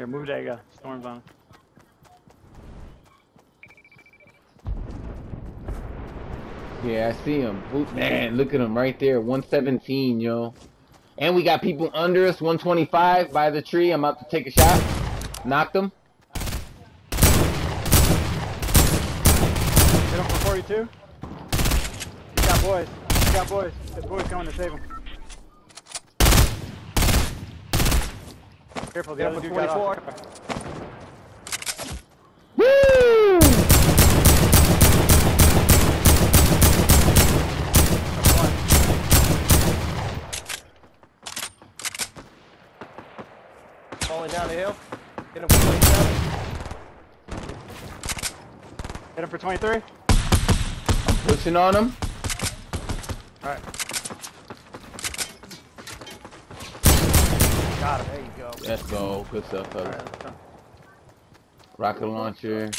Here, move that guy. Storm's on. Yeah, I see him. Who- Man, look at him right there. 117, yo. And we got people under us. 125 by the tree. I'm about to take a shot. Knocked him. Hit him for 42. He got boys. He got boys. His boys coming to save him. Careful, the Hit other for dude got off. Woo! Falling down the hill. Hit him for 27. Hit him for 23. Pushing on him. Alright. Got him. There you go. Let's go. Good stuff, fellas. Alright. Rocket launcher.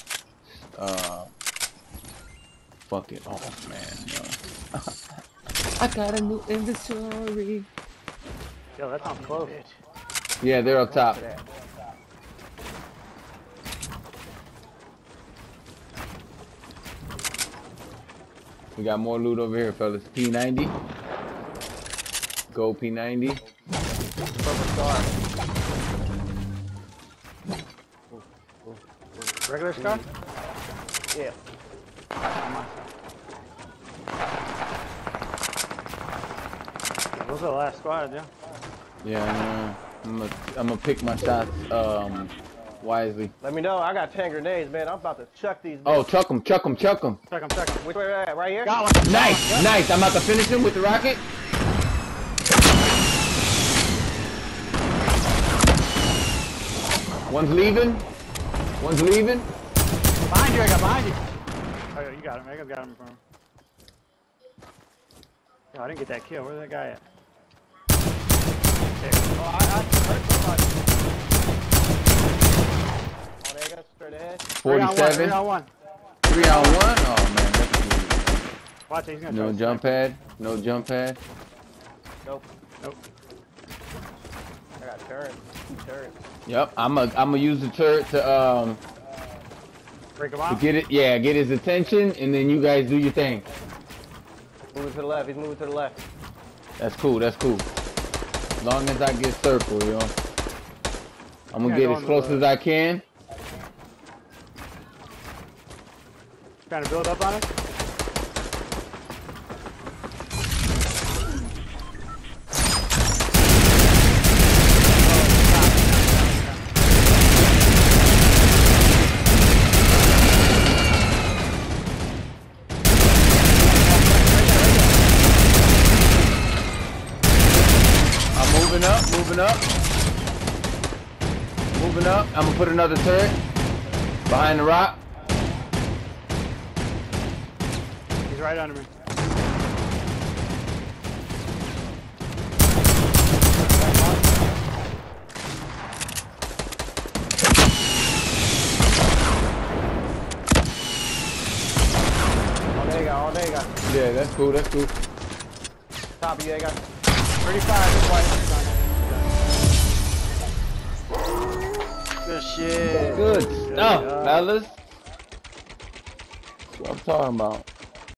Uh. Fuck it off, man. yo. I got a new inventory. Yo, that's sounds close. Yeah, they're up top. We got more loot over here, fellas. P90. Go P90. Purple scar. Regular scar? Yeah. Those are the last squad, yeah. Yeah, I know. I'm gonna I'm gonna pick my shots um wisely. Let me know. I got 10 grenades, man. I'm about to chuck these. Oh, chuck them, chuck them, chuck them. Chuck them, check him. Which way are at? Right here? Got one. Nice, nice. I'm about to finish him with the rocket. One's leaving. One's leaving. Behind you, I got behind you. Oh, yeah, you got him. I got him from him. Yo, I didn't get that kill. Where's that guy at? There. Oh, I, I hurt somebody. Oh, there you. Straight ahead. Three on one, Three on one. Three on one. Oh man, that's. Watch it. He's gonna No jump pad. No jump pad. Nope. Nope. I got. Two turrets. Yep. I'm a I'm gonna use the turret to um Break him off. get it. Yeah, get his attention, and then you guys do your thing. Moving to the left. He's moving to the left. That's cool. That's cool. As long as I get circle, yo. I'm gonna Yeah, get as close as I can. Trying to build up on it. I'm moving up, moving up. Moving up. I'm gonna put another turret behind the rock. He's right under me. Oh, there you go. Oh, there you go. Yeah, that's cool. That's cool. Top of you, there you 35 is white. Shit. Good Good stuff, fellas. That's what I'm talking about.